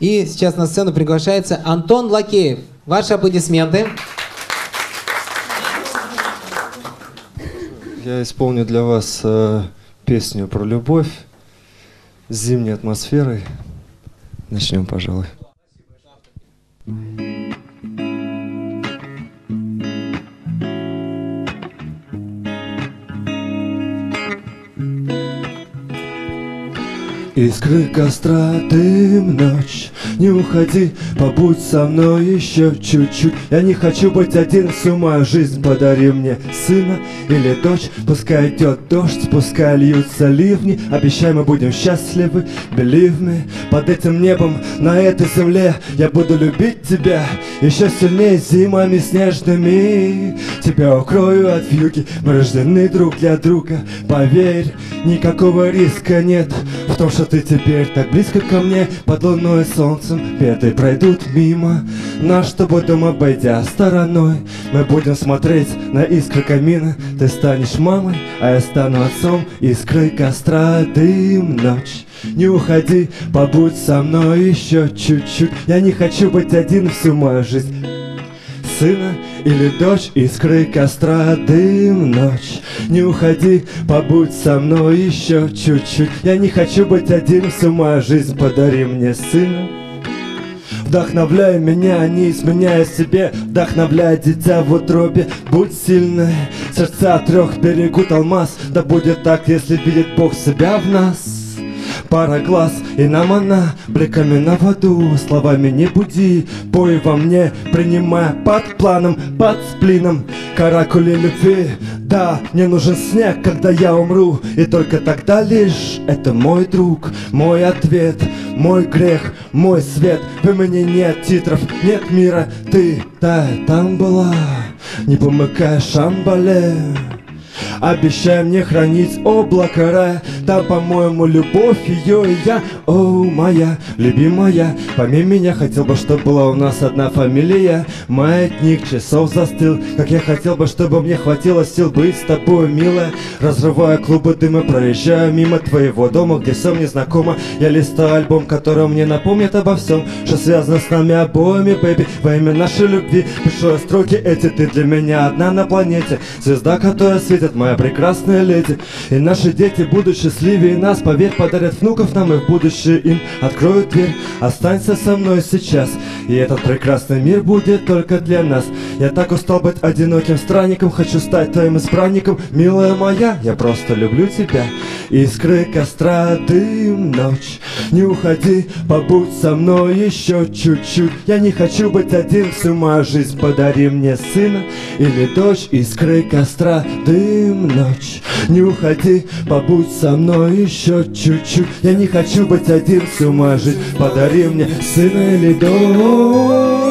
И сейчас на сцену приглашается Антон Лакеев. Ваши аплодисменты. Я исполню для вас э, песню про любовь с зимней атмосферой. Начнем, пожалуй. Искры костра, дым, ночь. Не уходи, побудь со мной еще чуть-чуть. Я не хочу быть один всю мою жизнь Подари мне сына или дочь. Пускай идет дождь, пускай льются ливни. Обещай, мы будем счастливы, me. Под этим небом, на этой земле Я буду любить тебя еще сильнее зимами снежными. Тебя укрою от вьюги. Мы рождены друг для друга Поверь, никакого риска нет В том, что ты теперь так близко ко мне Под луной солнцем беды пройдут мимо. Наш с тобой дом обойдя стороной Мы будем смотреть на искры камина. Ты станешь мамой, а я стану отцом Искры костра, дым, ночь не уходи, побудь со мной еще чуть-чуть. Я не хочу быть один всю мою жизнь Сына или дочь, искры костра, дым, ночь Не уходи, побудь со мной еще чуть-чуть. Я не хочу быть один всю мою жизнь Подари мне сына. Вдохновляй меня, не изменяя себе. Вдохновляй дитя в утробе. Будь сильной, сердца трех берегут алмаз. Да будет так, если видит Бог себя в нас пара глаз И нам она бликами на воду. Словами не буди, пой во мне Принимая под планом, под сплином. Каракули любви Да, мне нужен снег, когда я умру. И только тогда лишь это мой друг Мой ответ, мой грех, мой свет. В имени нет титров, нет мира Ты, да, там была. Не помыкай шамбале Обещай мне хранить облако рая Там, по-моему, любовь ее и я. О, моя любимая Пойми меня, хотел бы, чтобы была у нас одна фамилия. Маятник часов застыл Как я хотел бы, чтобы мне хватило сил быть с тобой, милая. Разрывая клубы дыма, проезжаю мимо твоего дома Где все мне знакомо. Я листаю альбом, который мне напомнит обо всем Что связано с нами обоими, бэйби Во имя нашей любви Пишу я строки эти, ты для меня одна на планете. Звезда, которая светит моя прекрасная леди. И наши дети будут счастливее нас Поверь, подарят внуков нам и в будущее им. Откроют дверь, останься со мной сейчас. И этот прекрасный мир будет только для нас Я так устал быть одиноким странником Хочу стать твоим избранником. Милая моя, я просто люблю тебя. Искры костра, дым, ночь. Не уходи, побудь со мной еще чуть-чуть. Я не хочу быть один всю мою жизнь Подари мне сына. Или дочь Искры костра, дым, ночь. Не уходи, побудь со мной еще чуть-чуть. Я не хочу быть один всю мою жизнь Подари мне сына или дочь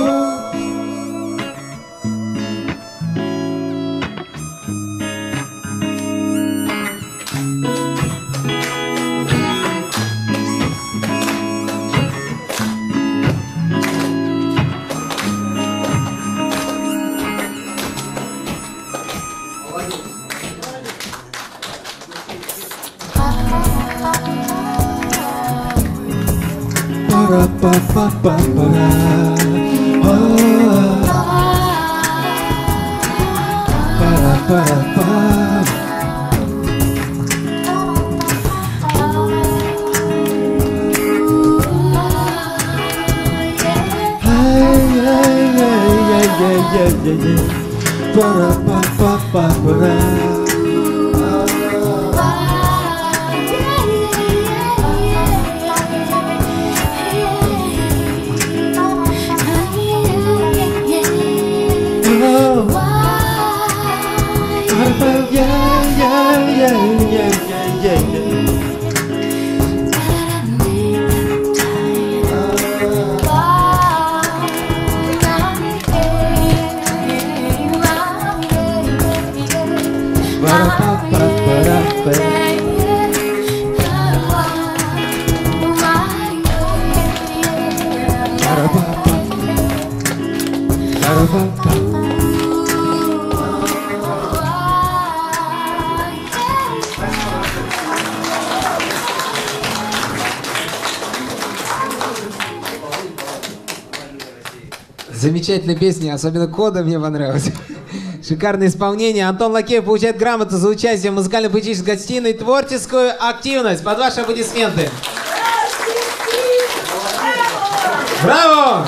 ba ba ba ba ba oh. ba da, ba da, ba hey, yeah, yeah, yeah, yeah, yeah, yeah, yeah. Ba da, ba ba ba ba da. go. Why? What about yeah, yeah, yeah, yeah, yeah, yeah, yeah. Ba-da-ba-ba-ba-da-ba Замечательная песня, особенно кода мне понравилась. Шикарное исполнение. Антон Лакеев получает грамоту за участие в музыкально-поэтической гостиной творческую активность. Под ваши аплодисменты. Браво!